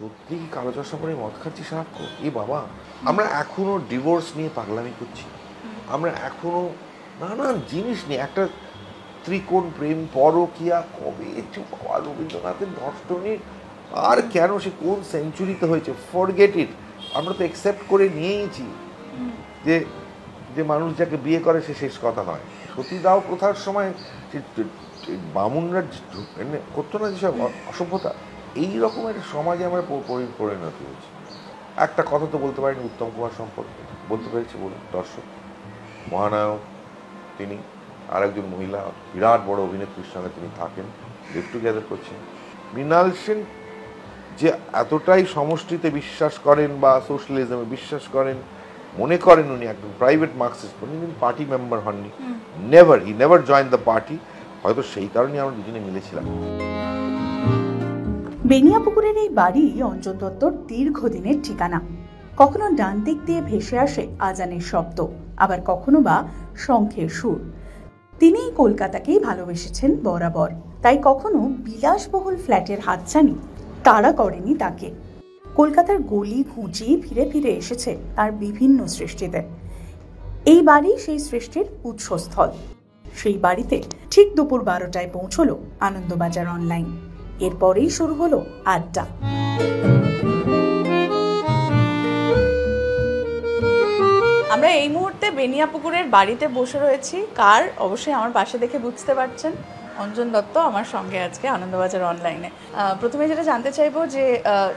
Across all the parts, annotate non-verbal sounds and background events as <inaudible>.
সত্যি কি কালো চশমা পরে মদ খাচ্ছি সারাক্ষণ এ বাবা, আমরা এখনও ডিভোর্স নিয়ে পাগলামি করছি। আমরা এখনও নানান জিনিস নিয়ে, একটা ত্রিকোণ প্রেম, পরকিয়া, কবে বাবা রবীন্দ্রনাথের ধর্ষণী আর কেন সে কোন সেঞ্চুরিতে হয়েছে? ফরগেট ইট আমরা তো একসেপ্ট করে নিয়েইছি যে যে মানুষ যাকে বিয়ে করে, সে শেষ কথা নয়। সতীদাহ প্রথার সময় বামুনরা যে করতো না যেসব অসভ্যতা? এই রকমের সমাজে আমরা প- পরি- হয়েছে। একটা কথা তো বলতে পারিনি উত্তম কুমার সম্পর্কে। বলতে পেরেছি বলুন দর্শক মহানায়ক তিনি আর একজন মহিলা বিরাট বড় অভিনেত্রীর সঙ্গে তিনি থাকেন লিভ টুগেদার করছেন। মৃণাল সেন যে এতটাই সমষ্টিতে বিশ্বাস করেন বা সোশ্যালিজমে বিশ্বাস করেন মনে করেন উনি একদম প্রাইভেট মার্কসিস্ট উনি কিন্তু পার্টি মেম্বার হননি never he never join the party হয়তো সেই কারণেই আমরা দুজনে মিলেছিলাম। বেনিয়াপুকুরের এই বাড়ি অঞ্জন দত্তর দীর্ঘদিনের ঠিকানা। কখনো ডান দিক দিয়ে ভেসে আসে আজানের শব্দ, আবার কখনো বা শঙ্খের সুর। তিনি কলকাতাকেই ভালোবেসেছেন বরাবর। তাই কখনো বিলাসবহুল ফ্ল্যাটের হাতছানি তাড়া করেনি তাকে। কলকাতার গলি ঘুঁচি ফিরে ফিরে এসেছে তার বিভিন্ন সৃষ্টিতে। এই বাড়ি সেই সৃষ্টির উৎসস্থল। সেই বাড়িতে ঠিক দুপুর বারোটায় পৌঁছলো আনন্দবাজার অনলাইন। এরপরেই শুরু হলো আড্ডা। আমরা এই মুহূর্তে বেনিয়াপুকুরের বাড়িতে বসে রয়েছি। কার? অবশ্যই আমার পাশে দেখে বুঝতে পারছেন। অঞ্জন দত্ত আমার সঙ্গে আজকে আনন্দবাজার অনলাইনে প্রথমে যেটা জানতে চাইব যে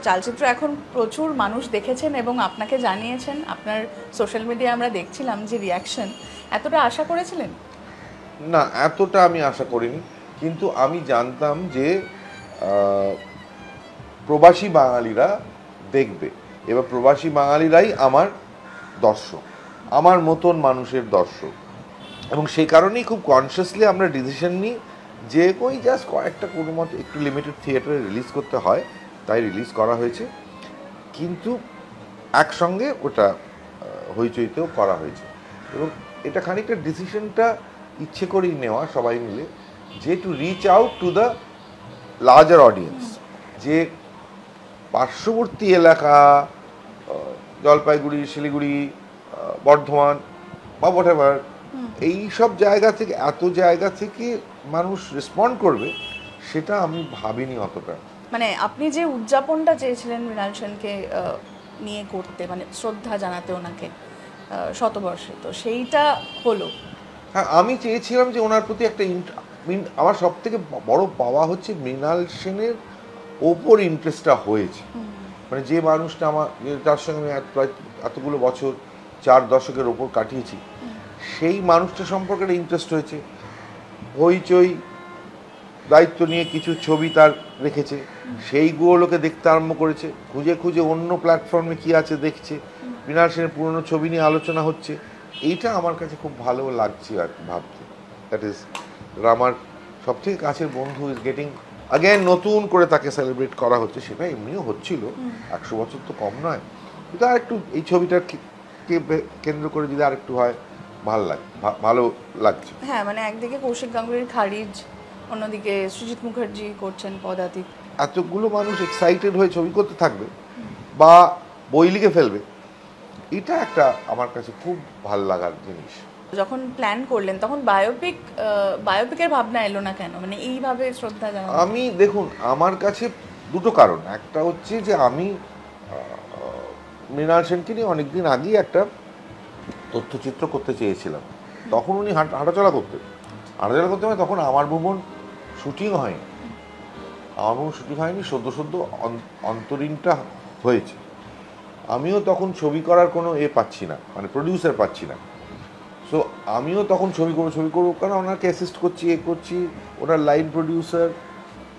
চালচিত্র এখন প্রচুর মানুষ দেখেছেন এবং আপনাকে জানিয়েছেন। আপনার সোশ্যাল মিডিয়ায় আমরা দেখছিলাম যে রিয়াকশন এতটা আশা করেছিলেন? না এতটা আমি আশা করিনি। কিন্তু আমি জানতাম যে প্রবাসী বাঙালিরা দেখবে। এবার প্রবাসী বাঙালিরাই আমার দর্শক, আমার মতন মানুষের দর্শক। এবং সেই কারণেই খুব কনসিয়াসলি আমরা ডিসিশন নিই যে ওই জাস্ট কয়েকটা কোনো মতো একটু লিমিটেড থিয়েটারে রিলিজ করতে হয়, তাই রিলিজ করা হয়েছে। কিন্তু একসঙ্গে ওটা হইচইতেও করা হয়েছে। এবং এটা খানিকটা ডিসিশনটা ইচ্ছে করেই নেওয়া সবাই মিলে, যে to reach out to the larger audience যে পার্শ্ববর্তী এলাকা জলপাইগুড়ি শিলিগুড়ি বর্ধমান বা হোয়াট এই সব জায়গা থেকে এত জায়গা থেকে মানুষ রেসপন্ড করবে সেটা আমি ভাবিনি অতটা। মানে আপনি যে উদযাপনটা চেয়েছিলেন মৃণাল সেনকে নিয়ে করতে মানে শ্রদ্ধা জানাতে ওনাকে শতবর্ষে তো সেইটা হলো। হ্যাঁ আমি চেয়েছিলাম যে ওনার প্রতি একটা আমার সব থেকে বড় পাওয়া হচ্ছে মৃণাল সেনের ওপর ইন্টারেস্টটা হয়েছে। মানে যে মানুষটা আমার তার সঙ্গে আমি প্রায় এতগুলো বছর চার দশকের ওপর কাটিয়েছি সেই মানুষটা সম্পর্কে একটা ইন্টারেস্ট হয়েছে। হইচই দায়িত্ব নিয়ে কিছু ছবি তার রেখেছে সেইগুলোকে দেখতে আরম্ভ করেছে খুঁজে খুঁজে অন্য প্ল্যাটফর্মে কি আছে দেখছে মৃণাল সেনের পুরনো ছবি নিয়ে আলোচনা হচ্ছে। এইটা আমার কাছে খুব ভালো লাগছে আর কি ভাবতে। দ্যাট ইজ আমার সব থেকে কাছের বন্ধু ইজ গেটিং আগেন নতুন করে তাকে সেলিব্রেট করা হচ্ছে সেটা এমনিও হচ্ছিল একশো বছর তো কম নয়। কিন্তু আর একটু এই ছবিটার কেন্দ্র করে যদি আর একটু হয় ভালো লাগে ভালো লাগছে। হ্যাঁ মানে একদিকে কৌশিক গাঙ্গুলির খারিজ অন্যদিকে সুজিত মুখার্জি করছেন পদাতিক। এতগুলো মানুষ এক্সাইটেড হয়ে ছবি করতে থাকবে বা বই লিখে ফেলবে এটা একটা আমার কাছে খুব ভালো লাগার জিনিস। যখন প্ল্যান করলেন, তখন বায়োপিক বায়োপিকের ভাবনা এলো না কেন? মানে এইভাবে শ্রদ্ধা জানানো। আমি, দেখুন, আমার কাছে দুটো কারণ। একটা হচ্ছে যে আমি মৃণাল সেনকে নিয়ে অনেকদিন আগেই একটা তথ্যচিত্র করতে চেয়েছিলাম। তখন উনি হাঁটা, হাঁটাচলা করতেন। হাঁটাচলা করতে মানে তখন আমার ভ্রমণ শুটিং হয়নি। আমার ভ্রমণ শুটিং হয়নি, সদ্য সদ্য অন- অন্তরীণটা হয়েছে। আমিও তখন ছবি করার কোনো এ পাচ্ছি না মানে প্রডিউসার পাচ্ছি না। সো আমিও তখন ছবি করব ছবি করব, কারণ ওনাকে অ্যাসিস্ট করছি, এ করছি, ওনার লাইন প্রডিউসার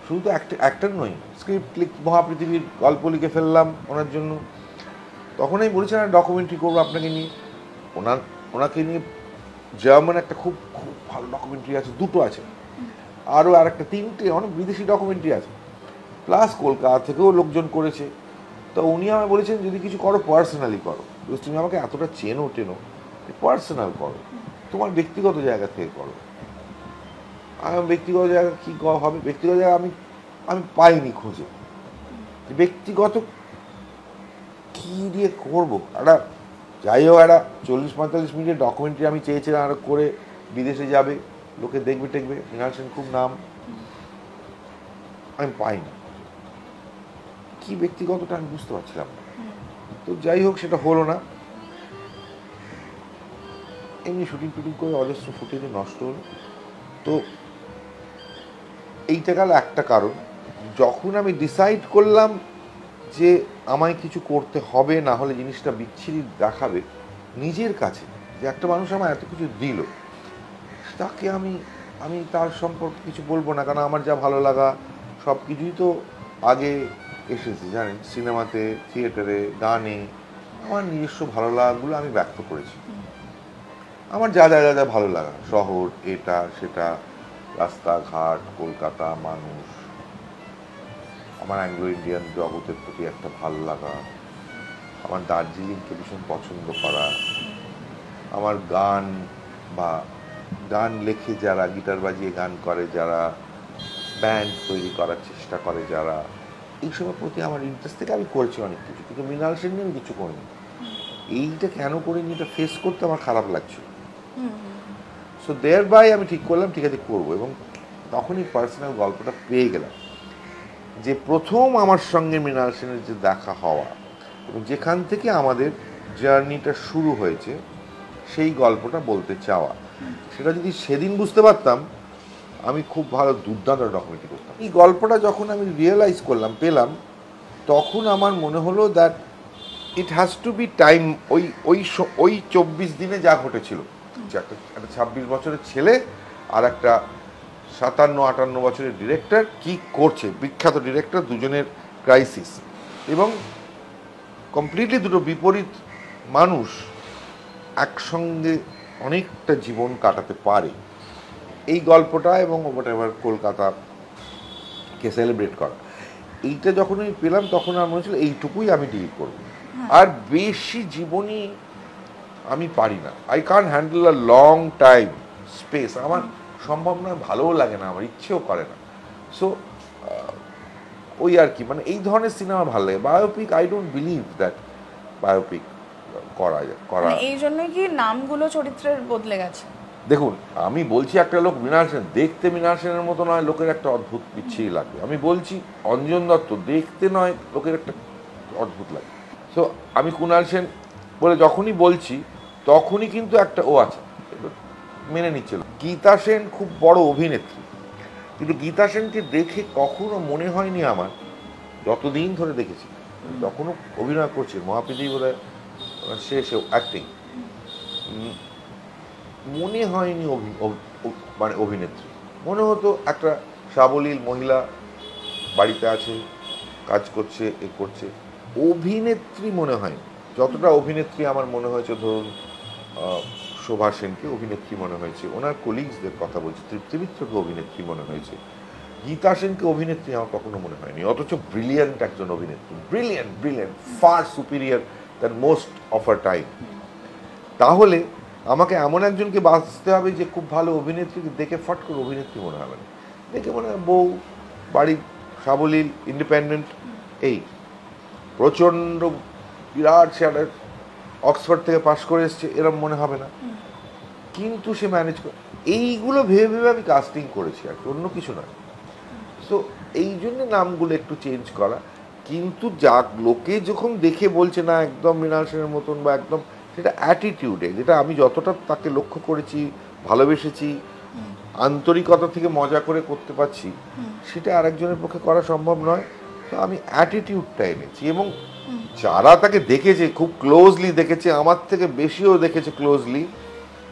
শুধু তো অ্যাক্টার নই স্ক্রিপ্ট লিখ মহাপৃথিবীর গল্প লিখে ফেললাম ওনার জন্য। তখন আমি বলেছিলাম ডকুমেন্টারি করব আপনাকে নিয়ে। ওনার, ওনাকে নিয়ে জার্মান একটা খুব খুব ভালো ডকুমেন্টারি আছে, দুটো আছে। আরও আর একটা তিনটে, অনেক বিদেশি ডকুমেন্টারি আছে। প্লাস কলকাতা থেকেও লোকজন করেছে। তো উনি আমায় বলেছেন, যদি কিছু করো পার্সোনালি করো। তুমি আমাকে এতটা চেনো, টেনো। পার্সোনাল করো। তোমার ব্যক্তিগত জায়গা থেকে করো। আমি ব্যক্তিগত জায়গা কী হবে? ব্যক্তিগত জায়গা আমি আমি পাইনি খুঁজে। ব্যক্তিগত কি দিয়ে করব? একটা যাই হোক, একটা চল্লিশ পঁয়তাল্লিশ মিনিটের ডকুমেন্টারি আমি চেয়েছিলাম আর করে বিদেশে যাবে। লোকে দেখবে টেকবে। মৃণাল সেন খুব নাম। আমি পাই না কি ব্যক্তিগতটা আমি বুঝতে পারছিলাম তো যাই হোক, সেটা হলো না। এমনি শুটিং টুটিং করে অজস্র ফুটেজে নষ্ট হলো। তো এইটা গেল একটা কারণ। যখন আমি ডিসাইড করলাম যে আমায় কিছু করতে হবে, না হলে জিনিসটা বিচ্ছিরি দেখাবে নিজের কাছে, যে একটা মানুষ আমার এত কিছু দিল, তাকে আমি আমি তার সম্পর্কে কিছু বলব না, কারণ আমার যা ভালো লাগা, সব কিছুই তো আগে এসেছে, জানেন? সিনেমাতে থিয়েটারে গানে, আমার নিজস্ব ভালো লাগাগুলো আমি ব্যক্ত করেছি। আমার যা যা যা যা ভালো লাগা। শহর এটা সেটা রাস্তাঘাট কলকাতা মানুষ। আমার অ্যাংলো ইন্ডিয়ান জগতের প্রতি একটা ভালো লাগা। আমার দার্জিলিংকে ভীষণ পছন্দ করা। আমার গান বা গান লেখে যারা গিটার বাজিয়ে গান করে যারা ব্যান্ড তৈরি করার চেষ্টা করে যারা এইসবের প্রতি আমার ইন্টারেস্ট থেকে আমি করেছি অনেক কিছু। কিন্তু মৃণাল সেন নিয়ে আমি কিছু করিনি। এইটা কেন করিনি এটা ফেস করতে আমার খারাপ লাগছিল। সো দেয়ার বাই আমি ঠিক করলাম, ঠিক আছে, করব। এবং তখনই পার্সোনাল গল্পটা পেয়ে গেলাম। যে প্রথম আমার সঙ্গে মৃণাল সেনের যে দেখা হওয়া এবং যেখান থেকে আমাদের জার্নিটা শুরু হয়েছে, সেই গল্পটা বলতে চাওয়া। সেটা যদি সেদিন বুঝতে পারতাম, আমি খুব ভালো দুর্দান্ত ডকুমেন্টারি করতাম। এই গল্পটা যখন আমি রিয়েলাইজ করলাম, পেলাম, তখন আমার মনে হলো that it has to be time ওই ওই ওই চব্বিশ দিনে যা ঘটেছিল। যে একটা একটা ছাব্বিশ বছরের ছেলে আর একটা সাতান্ন আটান্ন বছরের ডিরেক্টর কি করছে? বিখ্যাত ডিরেক্টর দুজনের ক্রাইসিস এবং কমপ্লিটলি দুটো বিপরীত মানুষ একসঙ্গে অনেকটা জীবন কাটাতে পারে। এই গল্পটা এবং ওটা এবার কলকাতাকে সেলিব্রেট করা। এইটা যখন আমি পেলাম তখন আমার মনে হচ্ছিল এইটুকুই আমি ডিল করব। আর বেশি জীবনী আমি পারি না। I can handle a long time space আমার সম্ভব নয় ভালোও লাগে না আমার ইচ্ছেও করে না। সো ওই আর কি মানে এই ধরনের সিনেমা ভালো লাগে। Biopic I don't believe that biopic করা যায় করা মানে এই জন্যই কি নামগুলো চরিত্রের বদলে গেছে? দেখুন আমি বলছি একটা লোক মৃণাল সেন দেখতে মৃণাল সেনের মতো নয় লোকের একটা অদ্ভুত বিচ্ছিরি লাগবে। আমি বলছি অঞ্জন দত্ত দেখতে নয় লোকের একটা অদ্ভুত লাগে সো আমি কুণাল সেন বলে যখনই বলছি তখনই কিন্তু একটা ও আছে, মেনে নিচ্ছিল। গীতা সেন খুব বড় অভিনেত্রী। কিন্তু গীতা সেনকে দেখে কখনো মনে হয়নি আমার, যতদিন ধরে দেখেছি। যখনও অভিনয় করছে মহাপৃথিবী বোধ হয় শেষ অ্যাক্টিং মনে হয়নি মানে অভিনেত্রী। মনে হতো একটা সাবলীল মহিলা বাড়িতে আছে, কাজ করছে, এ করছে। অভিনেত্রী মনে হয় যতটা অভিনেত্রী আমার মনে হয়েছে, ধরুন শোভা সেনকে অভিনেত্রী মনে হয়েছে। ওনার কলিগসদের কথা বলছি তৃপ্তি মিত্রকে অভিনেত্রী মনে হয়েছে। গীতা সেনকে অভিনেত্রী আমার কখনো মনে হয়নি, অথচ ব্রিলিয়ান্ট একজন অভিনেত্রী। Brilliant brilliant far superior than most of our time তাহলে আমাকে এমন একজনকে বাঁচতে হবে যে খুব ভালো অভিনেত্রীকে দেখে ফট করে অভিনেত্রী মনে হবে না। দেখে মনে হয় বউ, বাড়ি, সাবলীল ইন্ডিপেন্ডেন্ট এই। প্রচণ্ড বিরাট সে একটা অক্সফোর্ড থেকে পাশ করে এসছে এরম মনে হবে না। কিন্তু সে ম্যানেজ করে এইগুলো ভেবে ভেবে আমি কাস্টিং করেছি আর কি, অন্য কিছু নয়। সো এই জন্য নামগুলো একটু চেঞ্জ করা। কিন্তু যা লোকে যখন দেখে বলছে না একদম মৃণাল সেনের মতন বা একদম সেটা অ্যাটিটিউডে যেটা আমি যতটা তাকে লক্ষ্য করেছি ভালোবেসেছি আন্তরিকতা থেকে মজা করে করতে পারছি সেটা আরেকজনের পক্ষে করা সম্ভব নয়। তো আমি অ্যাটিটিউডটা এনেছি এবং যারা তাকে দেখেছে, খুব ক্লোজলি দেখেছে, আমার থেকে বেশিও দেখেছে ক্লোজলি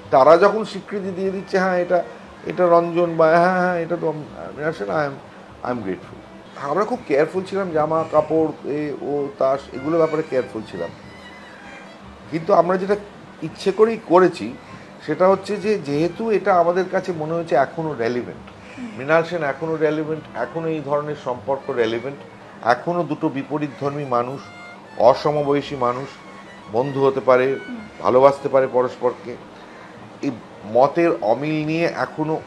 তারা যখন স্বীকৃতি দিয়ে দিচ্ছে হ্যাঁ এটা এটা রঞ্জন বা হ্যাঁ হ্যাঁ এটা তো আসে না I am I am grateful আমরা খুব কেয়ারফুল ছিলাম, জামা কাপড়, এ, ও, তাস, এগুলো ব্যাপারে কেয়ারফুল ছিলাম। কিন্তু আমরা যেটা ইচ্ছে করেই করেছি, সেটা হচ্ছে যে, যেহেতু এটা আমাদের কাছে মনে হয়েছে এখনও রেলিভেন্ট মৃণাল সেন এখনও রেলিভেন্ট এখনও এই ধরনের সম্পর্ক রেলিভেন্ট এখনও দুটো বিপরীত ধর্মী মানুষ অসমবয়সী মানুষ, বন্ধু হতে পারে, ভালোবাসতে পারে পরস্পরকে। এই মতের অমিল নিয়ে এখনও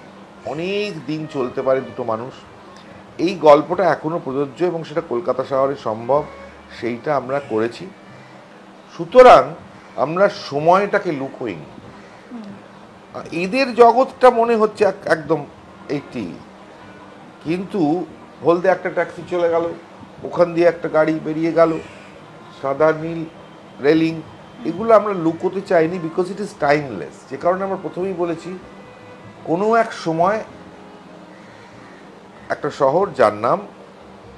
অনেক দিন চলতে পারে দুটো মানুষ। এই গল্পটা এখনও প্রযোজ্য এবং সেটা কলকাতা শহরে সম্ভব, সেইটা আমরা করেছি। সুতরাং আমরা সময়টাকে লুকোইনি এদের জগৎটা মনে হচ্ছে এক- একদম এইটি কিন্তু হলদে একটা ট্যাক্সি চলে গেল, ওখান দিয়ে একটা গাড়ি বেরিয়ে গেল। সাদা নীল রেলিং, এগুলো আমরা লুকোতে চাইনি বিকজ ইট ইজ টাইমলেস যে কারণে আমরা প্রথমেই বলেছি, কোনো এক সময় একটা শহর যার নাম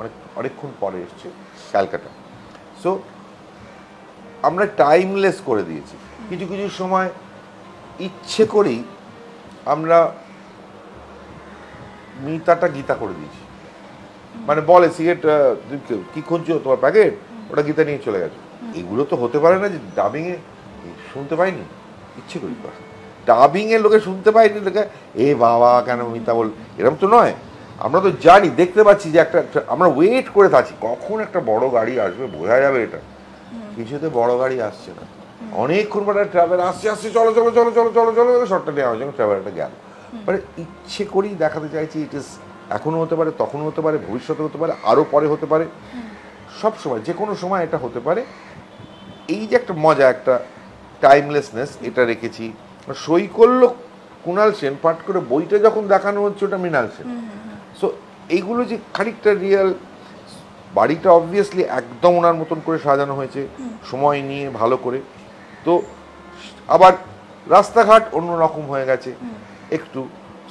অনেক, অনেকক্ষণ পরে এসছে, ক্যালকাটা। সো আমরা টাইমলেস করে দিয়েছি। কিছু কিছু সময় ইচ্ছে করেই আমরা মিতাটা গীতা করে দিয়েছি। মানে বলে, সিগারেট কি খুঁজছো? তোমার প্যাকেট ওটা গীতা নিয়ে চলে গেছে। এগুলো তো হতে পারে না যে ডাবিং এ শুনতে পাইনি। ইচ্ছে করি করে ডাবিং এ লোকে শুনতে পাইনি লোকে এ বাবা কেন মিতা বল এরকম তো নয়। আমরা তো জানি দেখতে পাচ্ছি যে একটা একটা- আমরা ওয়েট করে থাকি কখন একটা বড় গাড়ি আসবে বোঝা যাবে এটা। কিছুতে বড় গাড়ি আসছে না। অনেকক্ষণ পরে ট্রাভেল আসছে আসছে চলো চলো চলো চলো চলো চলো শর্টটা নেওয়া হয়েছে ট্রাভেলটা গেল। মানে ইচ্ছে করেই দেখাতে চাইছি ইট ইস এখনও হতে পারে তখনও হতে পারে ভবিষ্যতে হতে পারে আরও পরে হতে পারে। সব সময় যে কোনো সময় এটা হতে পারে। এই যে একটা মজা একটা টাইমলেসনেস এটা রেখেছি। সই করল কুণাল সেন পাঠ করে বইটা যখন দেখানো হচ্ছে ওটা মৃণাল সেন। সো এইগুলো যে খানিকটা রিয়েল বাড়িটা অবভিয়াসলি একদম ওনার মতন করে সাজানো হয়েছে সময় নিয়ে ভালো করে। তো আবার রাস্তাঘাট অন্য রকম হয়ে গেছে একটু।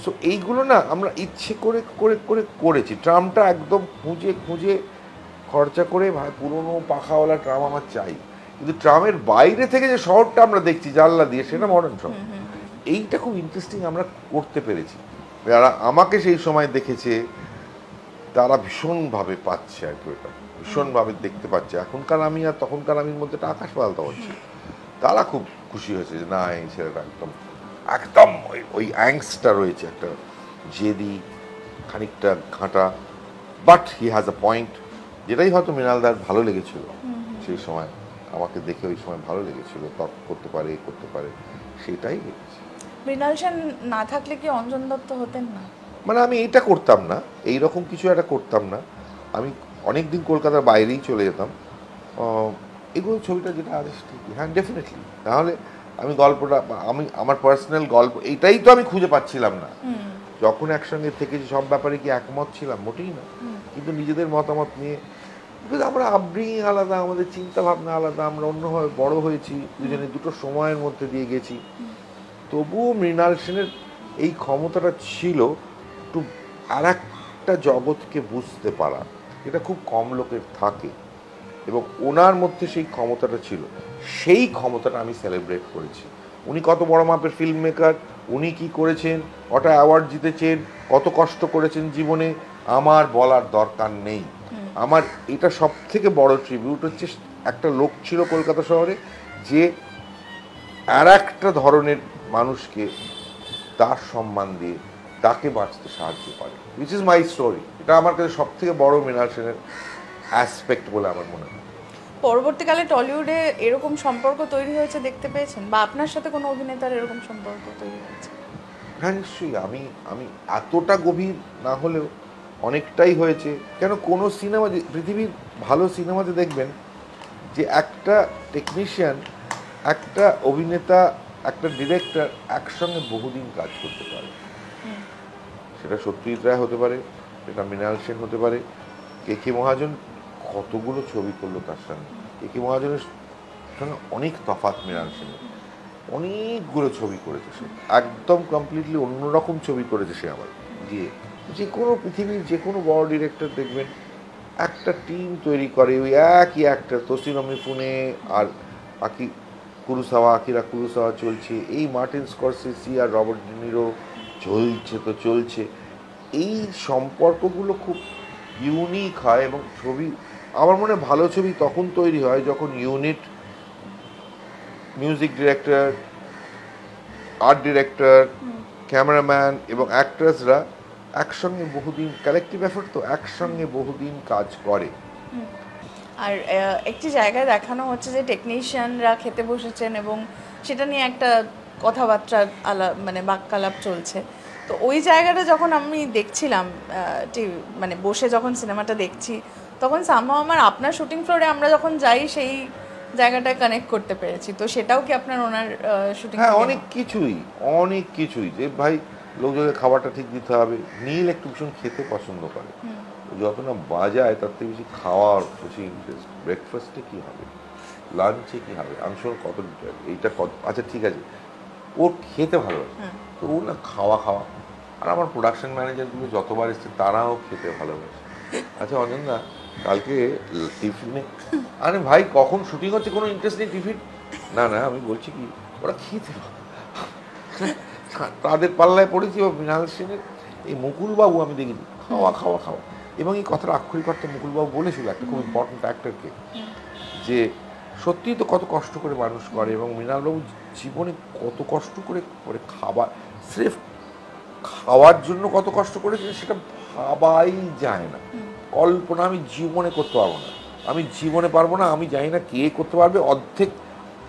সো এইগুলো না আমরা ইচ্ছে করে করে করে করেছি। ট্রামটা একদম খুঁজে খুঁজে খরচা করে ভাই পুরনো পাখাওয়ালা ট্রাম আমার চাই। কিন্তু ট্রামের বাইরে থেকে যে শহরটা আমরা দেখছি জানলা দিয়ে সেটা মডার্ন শহর। এইটা খুব ইন্টারেস্টিং আমরা করতে পেরেছি। যারা আমাকে সেই সময় দেখেছে তারা ভীষণভাবে পাচ্ছে আর কি ওটা। ভীষণভাবে দেখতে পাচ্ছে। এখনকার আমি আর তখনকার আমির মধ্যে একটা আকাশ পাল্টা হচ্ছে। তারা খুব খুশি হয়েছে যে না এই ছেলেটা একদম একদম ওই ওই অ্যাংসটা রয়েছে একটা জেদি খানিকটা ঘাঁটা but he has a point যেটাই হয়তো মৃণালদার ভালো লেগেছিল সেই সময় আমাকে দেখে ওই সময় ভালো লেগেছিল তর্ক করতে পারে করতে পারে সেটাই মৃণাল সেন না থাকলে কি অঞ্জন দত্ত হতেন না? মানে আমি এইটা করতাম না এই রকম কিছু একটা করতাম না। আমি অনেক দিন কলকাতার বাইরেই চলে যেতাম। এগুলো ছবিটা যেটা আদেশ ঠিকই হ্যাঁ ডেফিনেটলি তাহলে আমি গল্পটা আমি আমার পার্সোনাল গল্প এইটাই তো আমি খুঁজে পাচ্ছিলাম না। যখন একসঙ্গে থেকেছি সব ব্যাপারে কি একমত ছিলাম মোটেই না। কিন্তু নিজেদের মতামত নিয়ে because আমরা আপব্রিঙিং আলাদা আমাদের চিন্তা ভাবনা আলাদা আমরা অন্যভাবে বড় হয়েছি দুজনে দুটো সময়ের মধ্যে দিয়ে গেছি। তবুও মৃণাল সেনের এই ক্ষমতাটা ছিল একটু আর একটা জগৎকে বুঝতে পারা। এটা খুব কম লোকের থাকে। এবং ওনার মধ্যে সেই ক্ষমতাটা ছিল। সেই ক্ষমতাটা আমি সেলিব্রেট করেছি। উনি কত বড় মাপের ফিল্ম মেকার উনি কি করেছেন কটা অ্যাওয়ার্ড জিতেছেন কত কষ্ট করেছেন জীবনে আমার বলার দরকার নেই। আমার এটা সব থেকে বড় ট্রিবিউট হচ্ছে একটা লোক ছিল কলকাতা শহরে যে আর একটা ধরনের মানুষকে তার সম্মান দিয়ে তাকে বাঁচতে সাহায্য করে। উইচ ইজ মাই স্টোরি এটা আমার কাছে সব থেকে বড় মৃণাল সেনের অ্যাসপেক্ট বলে আমার মনে হয়। পরবর্তীকালে টলিউডে এরকম সম্পর্ক তৈরি হয়েছে দেখতে পেয়েছেন? বা আপনার সাথে কোনো অভিনেতার এরকম সম্পর্ক তৈরি হয়েছে? হ্যাঁ নিশ্চয়ই। আমি আমি এতটা গভীর না হলেও অনেকটাই হয়েছে। কেন কোনো সিনেমা পৃথিবীর ভালো সিনেমাতে দেখবেন, যে একটা টেকনিশিয়ান একটা অভিনেতা, একটা ডিরেক্টর একসঙ্গে বহুদিন কাজ করতে পারে। সেটা সত্যজিৎ রায় হতে পারে, সেটা মৃণাল সেন হতে পারে, কে কে মহাজন কতগুলো ছবি করল তার সঙ্গে। কে কে মহাজনের সঙ্গে অনেক তফাৎ মৃণাল সেনের। অনেকগুলো ছবি করেছে সে। একদম কমপ্লিটলি অন্যরকম ছবি করেছে সে আবার। গিয়ে যে কোনো পৃথিবীর যে কোনো বড় ডিরেক্টর দেখবেন একটা টিম তৈরি করে ওই একই একটা তসিনমি ফুনে আর বাকি কুরুসাওয়া আকিরা কুরুসাওয়া চলছে এই মার্টিন স্করসেসি আর রবার্ট ডিনিরো চলছে তো চলছে। এই সম্পর্কগুলো খুব ইউনিক হয় এবং ছবি আমার মনে হয় ভালো ছবি তখন তৈরি হয় যখন unit music director art director cameraman এবং অ্যাক্ট্রেসরা একসঙ্গে বহুদিন কালেকটিভ এফোর্ট তো একসঙ্গে বহুদিন কাজ করে। আর একটি জায়গায় দেখানো হচ্ছে যে টেকনিশিয়ানরা খেতে বসেছেন এবং সেটা নিয়ে একটা কথাবার্তা আলা মানে বাক্যালাপ চলছে। তো ওই জায়গাটা যখন আমি দেখছিলাম মানে বসে যখন সিনেমাটা দেখছি তখন সামহাও আমার আপনার শুটিং ফ্লোরে আমরা যখন যাই সেই জায়গাটা কানেক্ট করতে পেরেছি। তো সেটাও কি আপনার ওনার শুটিং হ্যাঁ অনেক কিছুই অনেক কিছুই যে ভাই লোকজনকে খাবারটা ঠিক দিতে হবে। নীল একটু ভীষণ খেতে পছন্দ করে। যত না বাজায় তার থেকে বেশি খাওয়ার বেশি ইন্টারেস্ট ব্রেকফাস্টে কী হবে? লাঞ্চে কী হবে? আমি শোনো কত এইটা কত? আচ্ছা ঠিক আছে। ওর খেতে ভালো লাগে। তো ও না খাওয়া খাওয়া। আর আমার প্রোডাকশন ম্যানেজারগুলো যতবার এসছে তারাও খেতে ভালোবাসে। আচ্ছা অঞ্জনদা কালকে টিফিনে আরে ভাই কখন শুটিং হচ্ছে? কোনো ইন্টারেস্ট নেই টিফিন না না আমি বলছি কি ওরা খেতে তাদের পাল্লায় পড়েছি বা মৃণাল সেনের এই মুকুলবাবু আমি দেখিনি। খাওয়া খাওয়া খাওয়া। এবং এই কথাটা আক্ষরিক অর্থে মুকুলবাবু বলেছিল একটা খুব ইম্পর্টেন্ট অ্যাক্টরকে যে সত্যিই তো কত কষ্ট করে মানুষ করে এবং মৃণালবাবু জীবনে কত কষ্ট করে করে খাবার, স্রেফ খাওয়ার জন্য কত কষ্ট করেছে সেটা ভাবাই যায় না। কল্পনা আমি জীবনে করতে পারব না। আমি জীবনে পারব না, আমি জানি না কে করতে পারবে। অর্ধেক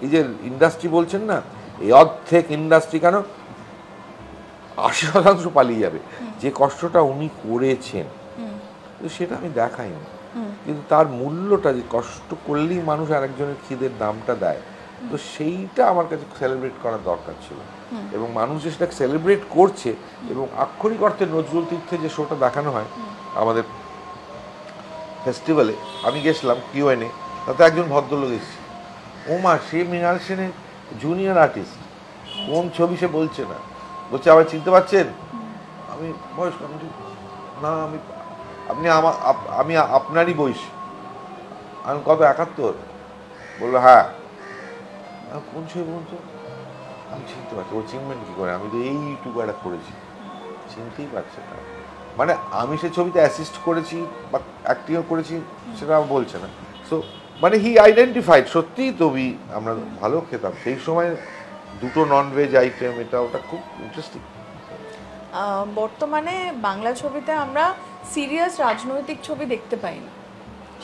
এই যে ইন্ডাস্ট্রি বলছেন না, এই অর্ধেক ইন্ডাস্ট্রি কেন আশি শতাংশ পালিয়ে যাবে। যে কষ্টটা উনি করেছেন সেটা আমি দেখাইনি। কিন্তু তার মূল্যটা যে কষ্ট করলেই মানুষ আরেকজনের খিদের দামটা দেয় তো সেইটা আমার কাছে সেলিব্রেট করার দরকার ছিল। এবং মানুষ যে সেটা সেলিব্রেট করছে এবং আক্ষরিক অর্থে নজরুল তীর্থে যে শোটা দেখানো হয় আমাদের ফেস্টিভ্যালে আমি গেছিলাম কিউএনএ তাতে একজন ভদ্রলোক এসেছে। ওমা সে মৃণাল সেনের জুনিয়র আর্টিস্ট কোন ছবি সে বলছে না। বলছে আবার চিনতে পারছেন? আমি বয়স্ক, আমি না, আমি আপনি আমার আমি আপনারই বয়স। আমি কত একাত্তর? বলল হ্যাঁ। কোন ছবি বলুন তো? আমি চিনতে পারছি, ও চিনবেন কী করে? আমি তো এইটুকু একটা করেছি। চিনতেই পারছে না। মানে আমি সে ছবিতে অ্যাসিস্ট করেছি বা অ্যাক্টিংও করেছি, সেটা বলছে না। সো মানে হি আইডেন্টিফাইড সত্যিই তবি আমরা ভালো খেতাম। সেই সময় দুটো নন ভেজ আইটেম এটা ওটা খুব ইন্টারেস্টিং বর্তমানে বাংলা ছবিতে আমরা সিরিয়াস রাজনৈতিক ছবি দেখতে পাই না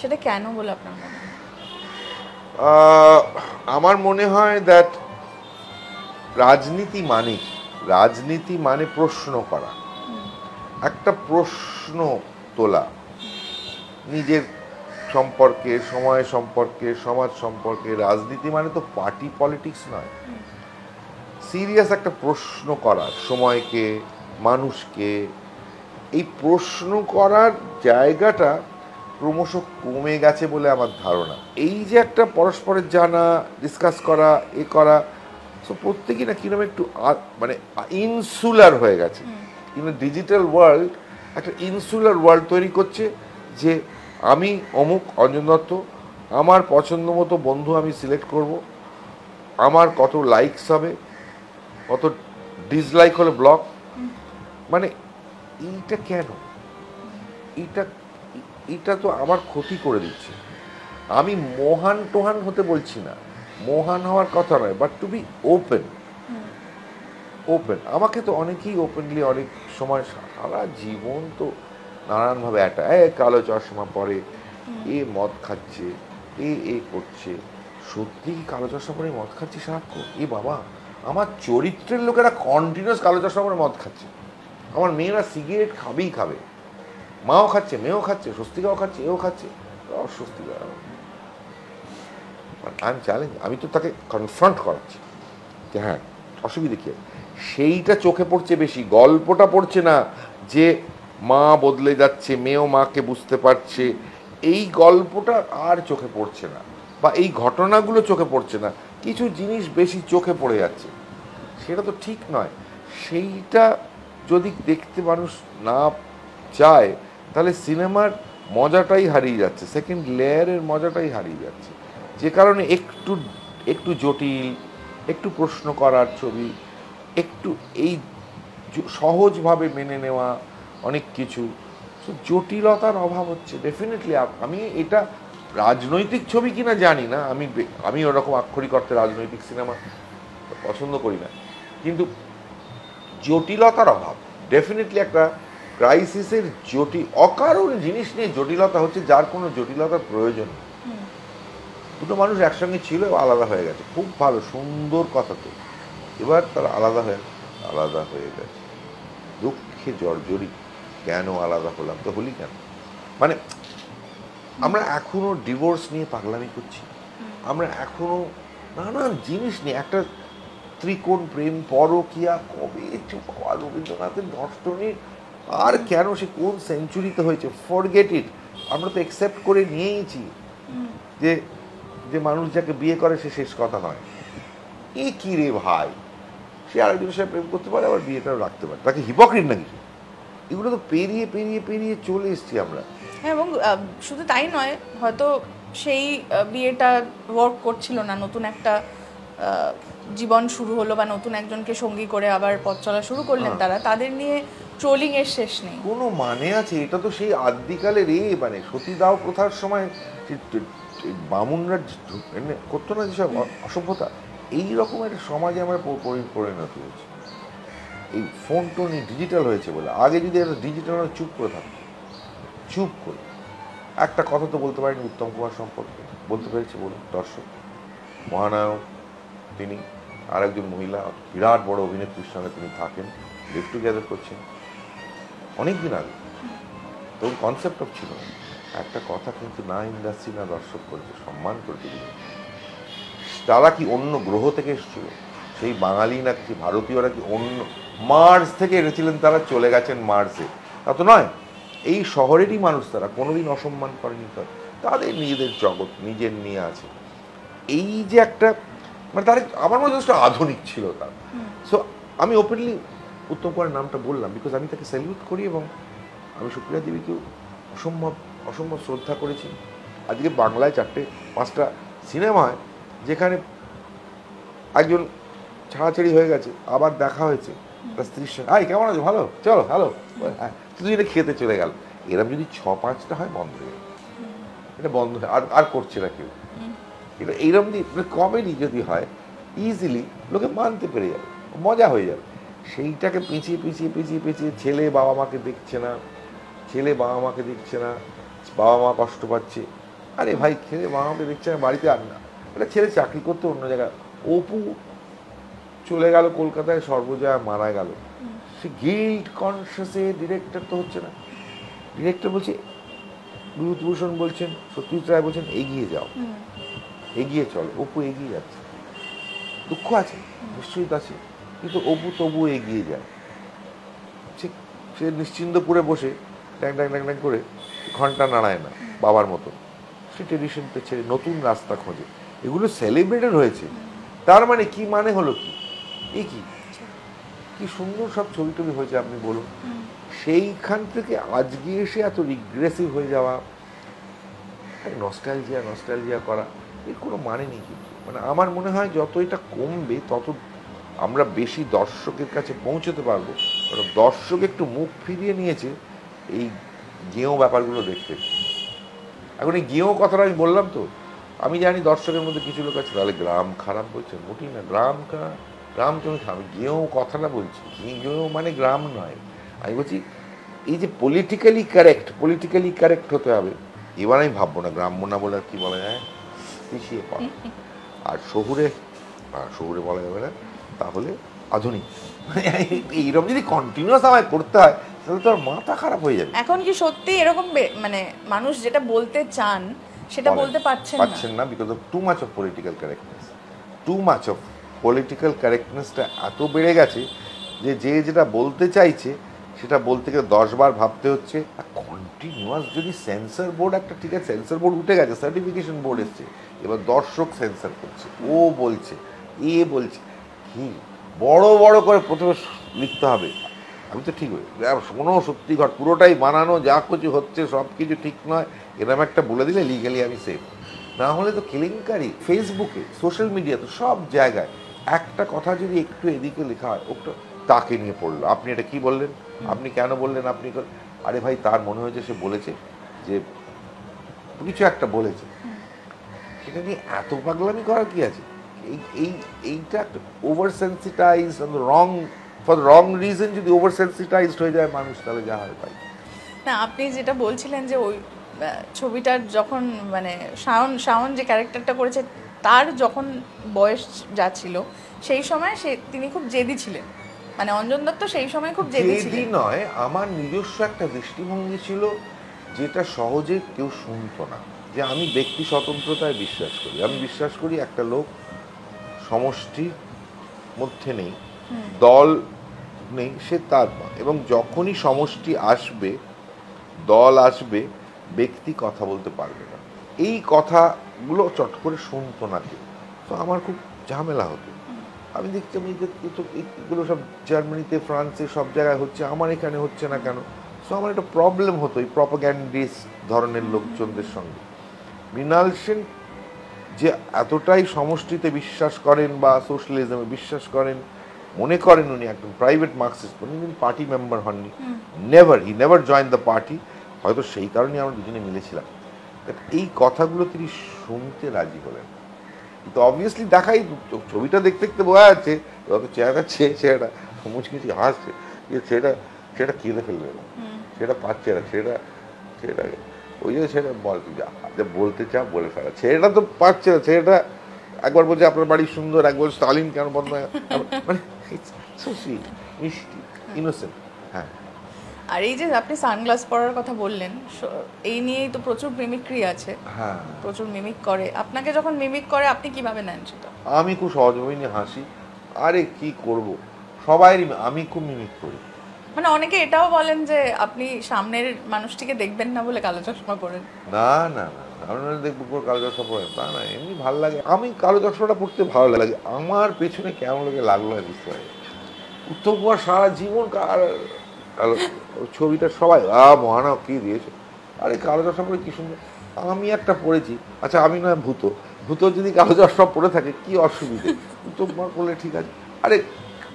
সেটা কেন বলে আপনার মনে হয়? আমার মনে হয় দ্যাট রাজনীতি মানে রাজনীতি মানে প্রশ্ন করা। একটা প্রশ্ন তোলা। নিজের সম্পর্কে সময় সম্পর্কে সমাজ সম্পর্কে। রাজনীতি মানে তো পার্টি পলিটিক্স নয়। সিরিয়াস একটা প্রশ্ন করা সময়কে মানুষকে এই প্রশ্ন করার জায়গাটা ক্রমশ কমে গেছে বলে আমার ধারণা। এই যে একটা পরস্পরের জানা ডিসকাস করা এ করা সো প্রত্যেকেই না কীরকম একটু মানে ইনসুলার হয়ে গেছে। কিন্তু ডিজিটাল ওয়ার্ল্ড একটা ইনসুলার ওয়ার্ল্ড তৈরি করছে যে আমি অমুক অঞ্জন দত্ত আমার পছন্দ মতো বন্ধু আমি সিলেক্ট করব আমার কত লাইকস হবে কত ডিসলাইক হলে ব্লক মানে এইটা কেন? এইটা এইটা তো আমার ক্ষতি করে দিচ্ছে। আমি মহান টোহান হতে বলছি না। মহান হওয়ার কথা নয় but to be open open আমাকে তো অনেকেই ওপেনলি অনেক সময় সারা জীবন তো নানানভাবে একটা এ কালো চশমা পরে, এ মদ খাচ্ছে, এ এ করছে। সত্যি কালো চশমা পরে মদ খাচ্ছে সারাক্ষণ? এ বাবা। আমার চরিত্রের লোকেরা কন্টিনিউস কালো চশমা পরে মদ খাচ্ছে। আমার মেয়েরা সিগারেট খাবেই খাবে। মাও খাচ্ছে, মেয়েও খাচ্ছে, স্বস্তিকাও খাচ্ছে, এও খাচ্ছে। অস্বস্তিকা আই এম চ্যালেঞ্জ আমি তো তাকে কনফ্রন্ট করাচ্ছি যে হ্যাঁ অসুবিধে কি? সেইটা চোখে পড়ছে বেশি, গল্পটা পড়ছে না যে মা বদলে যাচ্ছে, মেয়েও মাকে বুঝতে পারছে। এই গল্পটা আর চোখে পড়ছে না বা এই ঘটনাগুলো চোখে পড়ছে না। কিছু জিনিস বেশি চোখে পড়ে যাচ্ছে। সেটা তো ঠিক নয়। সেইটা যদি দেখতে মানুষ না চায়, তাহলে সিনেমার মজাটাই হারিয়ে যাচ্ছে সেকেন্ড লেয়ারের মজাটাই হারিয়ে যাচ্ছে। যে কারণে একটু একটু জটিল, একটু প্রশ্ন করার ছবি, একটু এই সহজভাবে মেনে নেওয়া অনেক কিছু। জটিলতার অভাব হচ্ছে। ডেফিনেটলি আমি এটা রাজনৈতিক ছবি কিনা জানি না, আমি আমি ওরকম আক্ষরিক অর্থে রাজনৈতিক সিনেমা পছন্দ করি না। কিন্তু জটিলতার অভাব ডেফিনেটলি একটা ক্রাইসিসের জটিল অকারণ জিনিস নিয়ে জটিলতা হচ্ছে যার কোনো জটিলতার প্রয়োজন নেই। দুটো মানুষ একসঙ্গে ছিল আলাদা হয়ে গেছে, খুব ভালো, সুন্দর কথা তো। এবার তারা আলাদা হয়ে আলাদা হয়ে গেছে। দুঃখে জর্জরি কেন আলাদা হলাম? তো হলি কেন? মানে আমরা এখনও ডিভোর্স নিয়ে পাগলামি করছি। আমরা এখনও নানান জিনিস নিয়ে একটা ত্রিকোণ প্রেম পরকিয়া কবে চুপ বাবা রবীন্দ্রনাথের দর্শনী আর কেন সে কোন সেঞ্চুরিতে হয়েছে? ফরগেট ইট আমরা তো অ্যাকসেপ্ট করে নিয়েইছি। যে যে মানুষ যাকে বিয়ে করে সে শেষ কথা নয়। এ কি রে ভাই? সে আর আরেকজনের সাথে প্রেম করতে পারে আবার বিয়েটাও রাখতে পারে। তাকে হিপোক্রিট নাকি? এগুলো তো পেরিয়ে পেরিয়ে পেরিয়ে চলে এসছি আমরা। হ্যাঁ এবং শুধু তাই নয় হয়তো সেই বিয়েটা ওয়ার্ক করছিল না নতুন একটা জীবন শুরু হলো বা নতুন একজনকে সঙ্গী করে আবার পথ চলা শুরু করলেন হ্যাঁ। তারা তাদের নিয়ে ট্রোলিং এর শেষ নেই। কোনো মানে আছে? এটা তো সেই আদিকালের এ মানে সতীদাহ প্রথার সময় বামুনরা এনে করতো না যেসব অসভ্যতা এই রকম একটা সমাজে আমরা পরিণত হয়েছি। এই ফোন টোন ডিজিটাল হয়েছে বলে। আগে যদি একটা ডিজিটাল চুপ করে থাকতো। চুপ করে। একটা কথা তো বলতে পারেনি উত্তম কুমার সম্পর্কে। বলতে পেরেছি বলুন, দর্শক। মহানায়ক, তিনি আরেকজন মহিলা, বিরাট বড় অভিনেত্রীর সঙ্গে তিনি থাকেন লিভ টুগেদার করছেন। অনেক দিন আগে। তখন কনসেপ্ট অফ ছিল। একটা কথা কিন্তু না ইন্ডাস্ট্রি না দর্শক করেছে, সম্মান করেছে কিন্তু। তারা কি অন্য গ্রহ থেকে এসেছিল? সেই বাঙালি না কি ভারতীয়রা কি অন্য? মার্স থেকে এসেছিলেন তারা, চলে গেছেন মার্সে তা তো নয়। এই শহরেরই মানুষ তারা কোনোদিন অসম্মান করেনি তার। তাদের নিজেদের জগৎ নিজের নিয়ে আছে। এই যে একটা মানে তার আমার মনে যথেষ্ট আধুনিক ছিল তার। সো আমি ওপেনলি উত্তম কুমারের নামটা বললাম বিকজ আমি তাকে স্যালিউট করি এবং আমি সুপ্রিয়া দেবীকেও অসম্ভব অসম্ভব শ্রদ্ধা করেছি। আজকে বাংলায় চারটে পাঁচটা সিনেমা হয় যেখানে একজন ছাড়াছাড়ি হয়ে গেছে আবার দেখা হয়েছে। তার স্ত্রীর সঙ্গে। আই কেমন আছে? ভালো? চলো ভালো হ্যাঁ। দুজনে খেতে চলে গেল। এরম যদি ছ পাঁচটা হয়, বন্ধ হয়ে এটা বন্ধ আর আর করছে না কেউ। এটা এইরকম কমেডি যদি হয় ইজিলি লোকে মানতে পেরে যাবে। মজা হয়ে যাবে। সেইটাকে পিছিয়ে পিছিয়ে পিছিয়ে পিছিয়ে ছেলে বাবা মাকে দেখছে না। ছেলে বাবা মাকে দেখছে না। বাবা মা কষ্ট পাচ্ছে। আরে ভাই, ছেলে বাবা মাকে দেখছে না, বাড়িতে আর না। এটা ছেলে চাকরি করতে অন্য জায়গায়। অপু চলে গেল কলকাতায়, সর্বজয়া মারা গেল। সে গিল্ড কনসিয়াসে ডিরেক্টর তো হচ্ছে না। ডিরেক্টর বলছে বিভূতিভূষণ বলছেন সত্যজিৎ রায় বলছেন এগিয়ে যাও। এগিয়ে চল অপু এগিয়ে যাচ্ছে। দুঃখ আছে নিশ্চয়ই আছে কিন্তু অপু তবু এগিয়ে যায়। সে সে নিশ্চিন্তপুরে বসে ড্যাং ড্যাং ড্যাং ড্যাং করে ঘণ্টা নাড়ায় না বাবার মতো। সে ট্রেডিশনটা ছেড়ে নতুন রাস্তা খোঁজে। এগুলো সেলিব্রেটেড হয়েছে। তার মানে কি মানে হলো কি? এ কি? কি সুন্দর সব ছবি টবি হয়েছে আপনি বলুন। সেইখান থেকে আজকে এসে এত রিগ্রেসিভ হয়ে যাওয়া নস্টালজিয়া নস্টালজিয়া করা এর কোনো মানে নেই কিন্তু। মানে আমার মনে হয় যত এটা কমবে তত আমরা বেশি দর্শকের কাছে পৌঁছতে পারব। কারণ দর্শক একটু মুখ ফিরিয়ে নিয়েছে এই গেঁয়ো ব্যাপারগুলো দেখতে। এখন এই গেঁয়ো কথাটা আমি বললাম তো আমি জানি দর্শকের মধ্যে কিছু লোক আছে তাহলে গ্রাম খারাপ বলছেন মোটেই না গ্রাম খারাপ গ্রাম খারাপ আমি গেঁয়ো কথাটা বলছি। গেঁয়ো মানে গ্রাম নয়। আমি বলছি এই যে পলিটিক্যালি কারেক্ট পলিটিক্যালি কারেক্ট হতে হবে এবার আমি ভাববো না গ্রাম্য না বলে আর কি বলা যায়? পিছিয়ে পড়া। আর শহুরে আর শহুরে বলা যাবে না তাহলে আধুনিক। এইরকম যদি কন্টিনিউয়াস আমায় করতে হয় তাহলে তো মাথা খারাপ হয়ে যাবে। এখন কি সত্যি এরকম মানে মানুষ যেটা বলতে চান সেটা। বলতে পারছেন না? পাচ্ছেন না because of too much of political correctness too much of political কারেক্টনেসটা এত বেড়ে গেছে যে যে যেটা বলতে চাইছে, সেটা বলতে গেলে দশবার ভাবতে হচ্ছে, আর কন্টিনিউয়াস যদি সেন্সর বোর্ড একটা, ঠিক আছে সেন্সর বোর্ড উঠে গেছে সার্টিফিকেশন বোর্ড এসছে, এবার দর্শক সেন্সর করছে, ও বলছে, এ বলছে, কি বড় বড় করে প্রথমে লিখতে হবে। আমি তো ঠিক হই শোনো, সত্যি ঘট, পুরোটাই বানানো, যা কিছু হচ্ছে, সব কিছু ঠিক নয় এরকম একটা বলে দিলে লিগালি আমি সেফ না হলে তো কেলেঙ্কারি ফেসবুকে সোশ্যাল মিডিয়া তো, সব জায়গায় একটা কথা যদি একটু এদিকে লেখা হয় ওটা তাকে নিয়ে পড়ল। আপনি এটা কি বললেন? আপনি কেন বললেন আপনি আরে ভাই তার মনে হয়েছে সে বলেছে যে কিছু একটা বলেছে। সেটা নিয়ে এত পাগলামি করার কি আছে? এই এই এইটা একটা over sensitise wrong for wrong reason যদি ওভার সেন্সিটাইজড হয়ে যায় মানুষ তাহলে যা হয় তাই। না আপনি যেটা বলছিলেন যে ওই ছবিটার যখন মানে শাওন শাওন যে ক্যারেক্টারটা করেছে তার যখন বয়স যা ছিল সেই সময় সে তিনি খুব জেদি ছিলেন। মানে অঞ্জন দত্ত সেই সময় খুব জেদি ছিলেন। নয় আমার নিজস্ব একটা দৃষ্টিভঙ্গি ছিল যেটা সহজে কেউ শুনতো না। যে আমি ব্যক্তি স্বতন্ত্রতায় বিশ্বাস করি। আমি বিশ্বাস করি একটা লোক সমষ্টির মধ্যে নেই দল নেই সে তার। এবং যখনই সমষ্টি আসবে দল আসবে ব্যক্তি কথা বলতে পারবে না। এই কথাগুলো চট করে শুনতো না কেউ। তো আমার খুব ঝামেলা হতো। আমি দেখতাম এই যে এগুলো সব জার্মানিতে ফ্রান্সে সব জায়গায় হচ্ছে আমার এখানে হচ্ছে না কেন? সো আমার একটা প্রবলেম হতো এই প্রপাগ্যান্ডিস্ট ধরনের লোকজনদের সঙ্গে। মৃণাল সেন যে এতটাই সমষ্টিতে বিশ্বাস করেন বা সোশ্যালিজমে বিশ্বাস করেন মনে করেন উনি একদম প্রাইভেট মার্কসিস্ট উনি কিন্তু পার্টি মেম্বার হননি। Never he never join the party হয়তো সেই কারণেই আমরা দুজনে মিলেছিলাম। এই কথাগুলো তিনি শুনতে রাজি হলেন। তো অবভিয়াসলি দেখাই ছবিটা দেখতে দেখতে বোঝা যাচ্ছে চেহারা ছে ছেলেটা মুচকিচি হাসছে যে ছেলেটা সেটা কেঁদে ফেলবে না। সেটা পাচ্ছে না সেটা সেটা ওই যে সেটা বল বলতে চা বলে ফেলা। ছেলেটা তো পাচ্ছে না ছেলেটা একবার বলছে আপনার বাড়ি সুন্দর একবার স্টালিন কেন বন্ধ হয় <laughs> মানে মিষ্টি ইনোসেন্ট হ্যাঁ। আর এই যে আপনি সানগ্লাস পরার কথা বললেন এই নিয়েই তো প্রচুর মিমিক্রি আছে। হ্যাঁ। প্রচুর মিমিক করে। আপনাকে যখন মিমিক করে আপনি কীভাবে নেন সেটা? আমি খুব সহজভাবে নিয়ে হাসি। আরে কি করব? সবাই আমি খুব মিমিক করি। মানে অনেকে এটাও বলেন যে আপনি সামনের মানুষটিকে দেখবেন না বলে কালো চশমা পরেন। না না না আমি না দেখব পুরো কালো চশমা পরে। না না এমনি ভালো লাগে। আমি কালো চশমাটা পড়তে ভালো লাগে। আমার পেছনে কেমন লাগে লাগল বুঝতে পারি উত্তম কুমার সারা জীবন কার- ছবিটা সবাই আ মহানাও কি দিয়েছে? আরে কালো চশমা পরে কি সুন্দর। আমি একটা পড়েছি। আচ্ছা আমি নয় ভূত। ভূত যদি কালো চশমা পরে থাকে কি অসুবিধে? কুমার করলে ঠিক আছে। আরে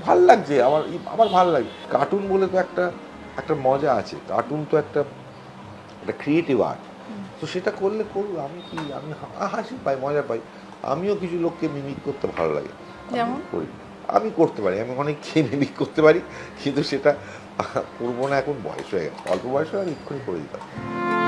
ভালো লাগছে আমার আমার ভালো লাগে কার্টুন বলে তো একটা একটা মজা আছে। কার্টুন তো একটা একটা ক্রিয়েটিভ আর্ট তো সেটা করলে করব আমি কি আমি হা- হাসি পাই মজা পাই। আমিও কিছু লোককে মিমিক করতে ভালো লাগে? করি। আমি করতে পারি আমি অনেককে মিমিক করতে পারি। কিন্তু সেটা করব না এখন বয়স হয়ে গেছে। অল্প বয়সে আমি এক্ষুনি করে দিতাম।